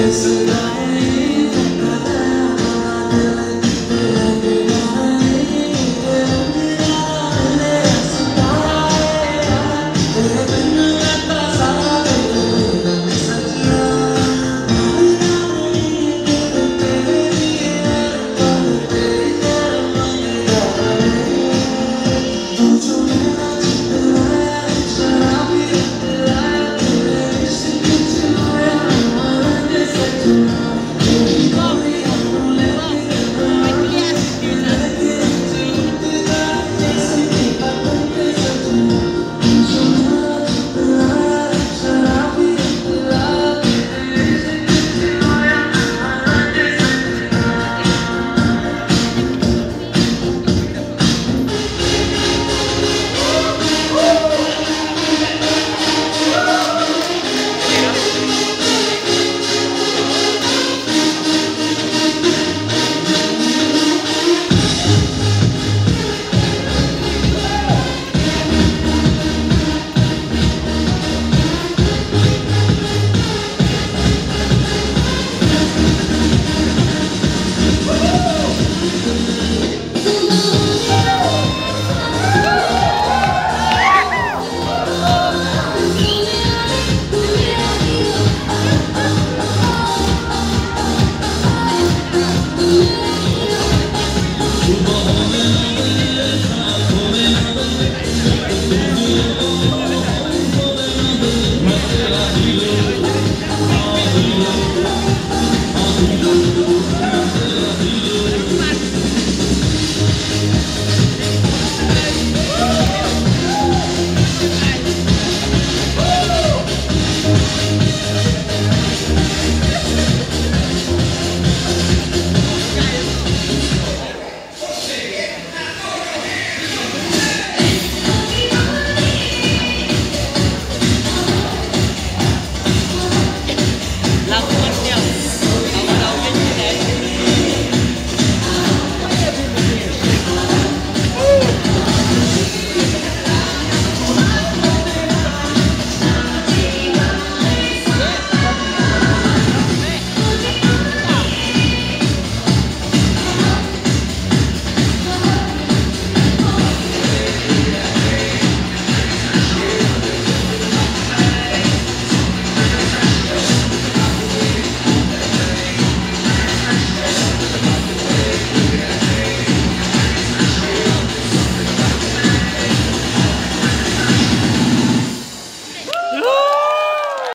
Listen, I Yeah.